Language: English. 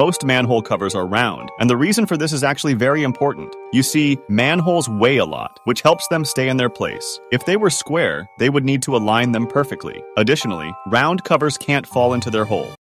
Most manhole covers are round, and the reason for this is actually very important. You see, manholes weigh a lot, which helps them stay in their place. If they were square, they would need to align them perfectly. Additionally, round covers can't fall into their hole.